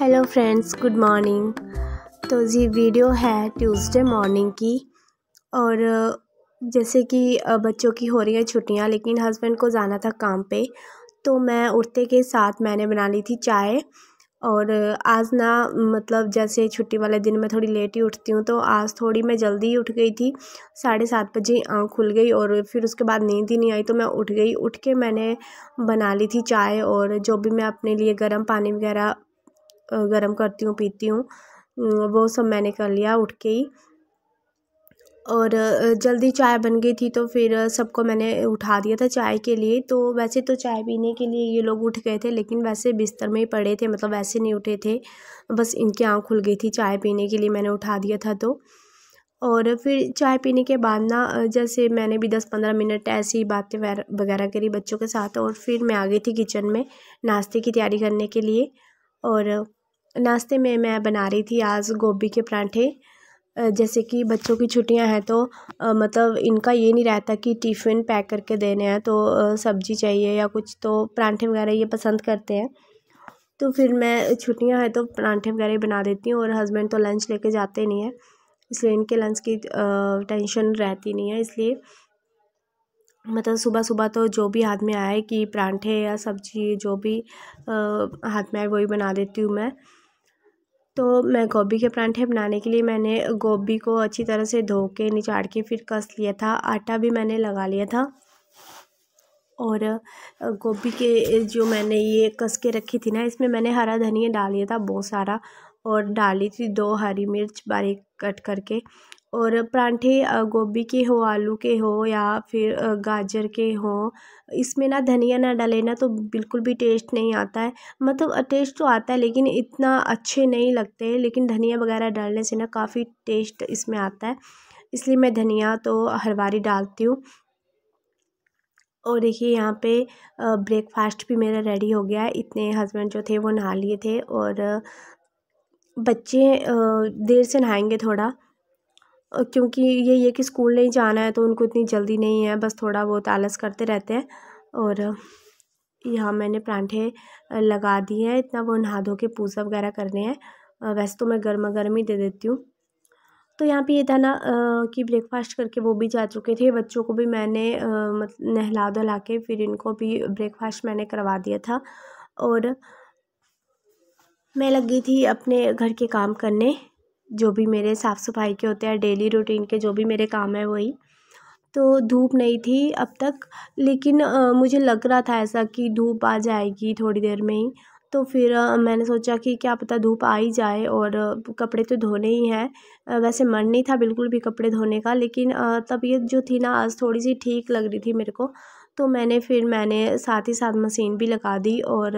Hello friends good morning तो जी video है ट्यूसडे मॉर्निंग की और जैसे कि बच्चों की हो रही हैं छुट्टियाँ, लेकिन हस्बैंड को जाना था काम पे तो मैं उठते के साथ मैंने बना ली थी चाय और आज ना मतलब जैसे छुट्टी वाले दिन मैं थोड़ी लेट ही उठती हूँ तो आज थोड़ी मैं जल्दी ही उठ गई थी, साढ़े सात बजे आँख खुल गई और फिर उसके बाद नींद ही नहीं आई तो मैं उठ गई, उठ के मैंने बना ली थी चाय और जो भी मैं अपने लिए गर्म पानी वगैरह गर्म करती हूँ, पीती हूँ। वो सब मैंने कर लिया उठ के ही। और जल्दी चाय बन गई थी तो फिर सबको मैंने उठा दिया था चाय के लिए। तो वैसे तो चाय पीने के लिए ये लोग उठ गए थे, लेकिन वैसे बिस्तर में ही पड़े थे मतलब वैसे नहीं उठे थे। बस इनकी आँख खुल गई थी चाय पीने के लिए मैंने उठा दिया था तो। और फिर चाय पीने के बाद ना जैसे मैंने भी दस पंद्रह मिनट ऐसी बातें वगैरह करी बच्चों के साथ और फिर मैं आ गई थी किचन में नाश्ते की तैयारी करने के लिए। और नाश्ते में मैं बना रही थी आज गोभी के पराठे। जैसे कि बच्चों की छुट्टियाँ हैं तो मतलब इनका ये नहीं रहता कि टिफ़िन पैक करके देने हैं तो सब्ज़ी चाहिए या कुछ तो पराठे वगैरह ये पसंद करते हैं। तो फिर मैं छुट्टियाँ हैं तो पराठे वगैरह बना देती हूँ और हस्बैंड तो लंच लेके जाते नहीं हैं, इसलिए इनके लंच की टेंशन रहती नहीं है, इसलिए। मतलब सुबह सुबह तो जो भी हाथ में आए कि पराठे या सब्ज़ी जो भी हाथ में आए वही बना देती हूँ मैं। तो मैं गोभी के परांठे बनाने के लिए मैंने गोभी को अच्छी तरह से धो के, निचाड़ के फिर कस लिया था। आटा भी मैंने लगा लिया था। और गोभी के जो मैंने ये कस के रखी थी ना, इसमें मैंने हरा धनिया डाल लिया था बहुत सारा। और डाली थी दो हरी मिर्च बारीक कट करके। और परांठे गोभी के हो, आलू के हो या फिर गाजर के हो, इसमें ना धनिया ना डाले ना तो बिल्कुल भी टेस्ट नहीं आता है। मतलब टेस्ट तो आता है लेकिन इतना अच्छे नहीं लगते लेकिन धनिया वगैरह डालने से ना काफ़ी टेस्ट इसमें आता है। इसलिए मैं धनिया तो हर बारी डालती हूँ। और देखिए यहाँ पे ब्रेकफास्ट भी मेरा रेडी हो गया है। इतने हस्बैंड जो थे वो नहा लिए थे और बच्चे देर से नहाएँगे थोड़ा। क्योंकि ये ये कि स्कूल नहीं जाना है तो उनको इतनी जल्दी नहीं है, बस थोड़ा बहुत आलस करते रहते हैं। और यहाँ मैंने परांठे लगा दिए हैं, इतना वो नहा धो के पूजा वगैरह करने हैं। वैसे तो मैं गर्मा गर्म ही दे देती हूँ। तो यहाँ पे ये था ना कि ब्रेकफास्ट करके वो भी जा चुके थे, बच्चों को भी मैंने मतलब नहला धुला के फिर इनको भी ब्रेकफास्ट मैंने करवा दिया था। और मैं लग थी अपने घर के काम करने। जो भी मेरे साफ़ सफ़ाई के होते हैं डेली रूटीन के जो भी मेरे काम है वही। तो धूप नहीं थी अब तक, लेकिन मुझे लग रहा था ऐसा कि धूप आ जाएगी थोड़ी देर में ही। तो फिर मैंने सोचा कि क्या पता धूप आ ही जाए और कपड़े तो धोने ही हैं। वैसे मन नहीं था बिल्कुल भी कपड़े धोने का, लेकिन तबीयत जो थी ना, आज थोड़ी सी ठीक लग रही थी मेरे को। तो मैंने फिर मैंने साथ ही साथ मशीन भी लगा दी और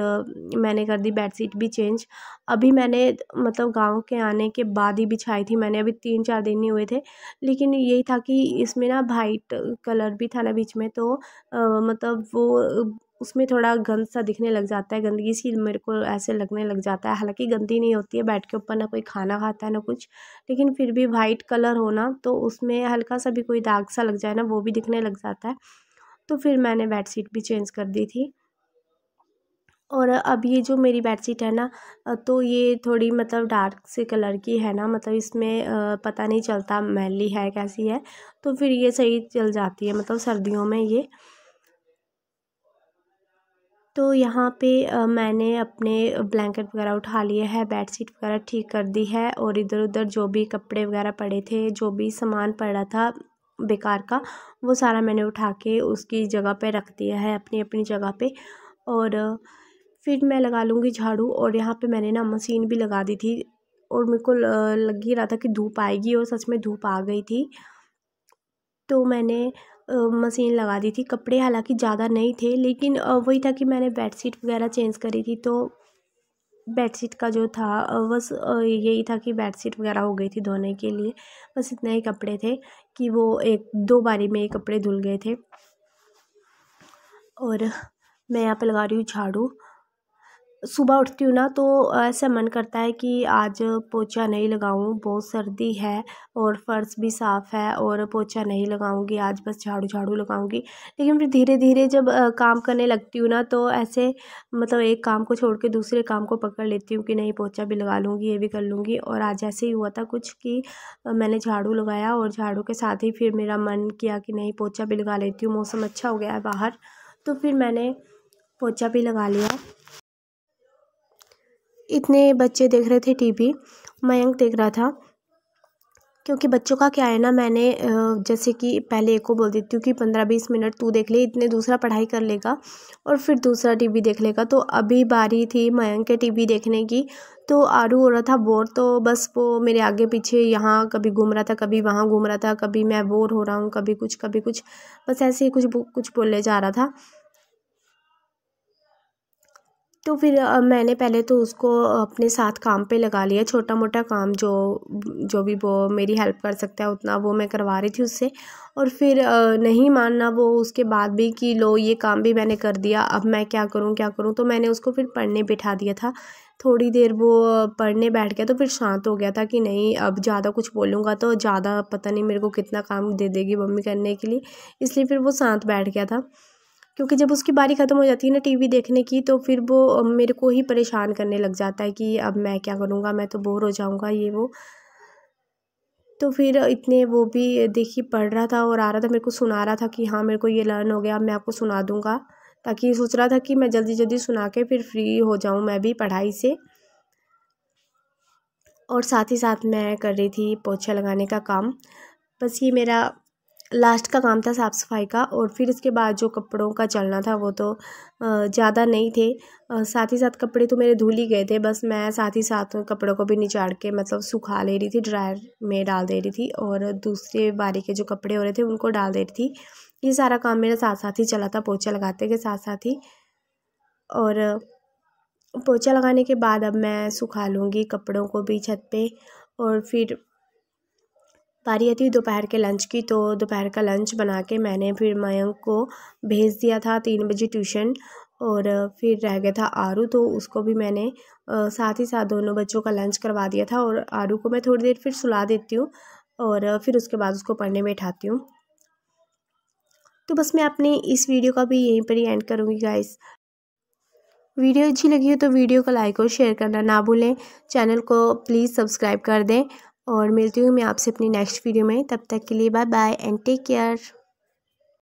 मैंने कर दी बेडशीट भी चेंज। अभी मैंने मतलब गाँव के आने के बाद ही बिछाई थी मैंने अभी तीन चार दिन नहीं हुए थे। लेकिन यही था कि इसमें ना वाइट कलर भी था ना बीच में तो आ, मतलब वो उसमें थोड़ा गंद सा दिखने लग जाता है गंदगी सी मेरे को ऐसे लगने लग जाता है। हालाँकि गंदी नहीं होती है बेड के ऊपर ना कोई खाना खाता है ना कुछ लेकिन फिर भी वाइट कलर होना तो उसमें हल्का सा भी कोई दाग सा लग जाए ना वो भी दिखने लग जाता है। तो फिर मैंने बेडशीट भी चेंज कर दी थी। और अब ये जो मेरी बेडशीट है ना तो ये थोड़ी मतलब डार्क से कलर की है ना मतलब इसमें पता नहीं चलता मैली है, कैसी है तो फिर ये सही चल जाती है मतलब सर्दियों में ये। तो यहाँ पे मैंने अपने ब्लैंकेट वगैरह उठा लिए है, बेडशीट वगैरह ठीक कर दी है, और इधर उधर जो भी कपड़े वगैरह पड़े थे, जो भी सामान पड़ा था बेकार का, वो सारा मैंने उठा के उसकी जगह पे रख दिया है अपनी अपनी जगह पे। और फिर मैं लगा लूँगी झाड़ू और यहाँ पे मैंने ना मशीन भी लगा दी थी और मेरे को लग ही रहा था कि धूप आएगी और सच में धूप आ गई थी। तो मैंने मशीन लगा दी थी, कपड़े हालाँकि ज़्यादा नहीं थे, लेकिन वही था कि मैंने बेडशीट वगैरह चेंज करी थी तो बेडशीट का जो था बस यही था कि बेडशीट वगैरह हो गई थी धोने के लिए। बस इतने ही कपड़े थे कि वो एक, दो बारी में ये कपड़े धुल गए थे। और मैं यहाँ पे लगा रही हूँ झाड़ू। सुबह उठती हूँ ना तो ऐसा मन करता है कि आज पोछा नहीं लगाऊँ, बहुत सर्दी है और फ़र्श भी साफ़ है और पोछा नहीं लगाऊँगी, आज बस झाड़ू झाड़ू लगाऊँगी। लेकिन फिर धीरे धीरे जब काम करने लगती हूँ ना तो ऐसे मतलब एक काम को छोड़ के दूसरे काम को पकड़ लेती हूँ कि नहीं, पोछा भी लगा लूँगी, ये भी कर लूँगी। और आज ऐसे ही हुआ था कुछ कि मैंने झाड़ू लगाया और झाड़ू के साथ ही फिर मेरा मन किया कि नहीं, पोछा भी लगा लेती हूँ, मौसम अच्छा हो गया है बाहर। तो फिर मैंने पोछा भी लगा लिया। इतने बच्चे देख रहे थे टीवी, मयंक देख रहा था। क्योंकि बच्चों का क्या है ना, मैंने जैसे कि पहले एक को बोल देती हूँ कि पंद्रह बीस मिनट तू देख ले, इतने दूसरा पढ़ाई कर लेगा और फिर दूसरा टीवी देख लेगा। तो अभी बारी थी मयंक के टीवी देखने की तो आरू हो रहा था बोर तो बस वो मेरे आगे पीछे यहाँ कभी घूम रहा था, कभी वहाँ घूम रहा था, कभी मैं बोर हो रहा हूँ, कभी कुछ कभी कुछ, बस ऐसे ही कुछ कुछ बोलने जा रहा था। तो फिर मैंने पहले तो उसको अपने साथ काम पे लगा लिया छोटा मोटा काम जो जो भी वो मेरी हेल्प कर सकता है, उतना वो मैं करवा रही थी उससे। और फिर नहीं मानना वो उसके बाद भी कि लो, ये काम भी मैंने कर दिया, अब मैं क्या करूँ क्या करूँ तो मैंने उसको फिर पढ़ने बिठा दिया था। थोड़ी देर वो पढ़ने बैठ गया तो फिर शांत हो गया था कि नहीं, अब ज़्यादा कुछ बोलूँगा तो ज़्यादा पता नहीं मेरे को कितना काम दे देगी मम्मी करने के लिए, इसलिए फिर वो शांत बैठ गया था। क्योंकि जब उसकी बारी ख़त्म हो जाती है ना टीवी देखने की तो फिर वो मेरे को ही परेशान करने लग जाता है कि अब मैं क्या करूँगा, मैं तो बोर हो जाऊँगा, ये वो। तो फिर इतने वो भी देखिए, पढ़ रहा था और आ रहा था, मेरे को सुना रहा था कि हाँ मेरे को ये लर्न हो गया, अब मैं आपको सुना दूँगा। ताकि सोच रहा था कि मैं जल्दी जल्दी सुना के फिर फ्री हो जाऊँ मैं भी पढ़ाई से। और साथ ही साथ मैं कर रही थी पोछा लगाने का काम। बस ये मेरा लास्ट का काम था साफ़ सफ़ाई का और फिर इसके बाद जो कपड़ों का चलना था वो तो ज़्यादा नहीं थे। साथ ही साथ कपड़े तो मेरे धुल ही गए थे, बस मैं साथ ही साथ कपड़ों को भी निचाड़ के मतलब सुखा ले रही थी, ड्रायर में डाल दे रही थी और दूसरे बारी के जो कपड़े हो रहे थे उनको डाल दे रही थी। ये सारा काम मेरा साथ साथ ही चला था, पोछा लगाते के साथ साथ ही। और, पोछा लगाने के बाद अब मैं सुखा लूँगी कपड़ों को भी छत पे और फिर बारी आती दोपहर के लंच की तो दोपहर का लंच बना के मैंने फिर मयंक को भेज दिया था तीन बजे ट्यूशन और फिर रह गया था आरू तो उसको भी मैंने साथ ही साथ दोनों बच्चों का लंच करवा दिया था और आरू को मैं थोड़ी देर फिर सुला देती हूँ और फिर उसके बाद उसको पढ़ने बैठाती हूँ। तो बस मैं अपनी इस वीडियो का भी यहीं पर ही एंड करूँगी गाइस वीडियो अच्छी लगी हो तो वीडियो को लाइक और शेयर करना ना भूलें। चैनल को प्लीज़ सब्सक्राइब कर दें। और मिलती हूँ मैं आपसे अपनी नेक्स्ट वीडियो में। तब तक के लिए bye bye and take care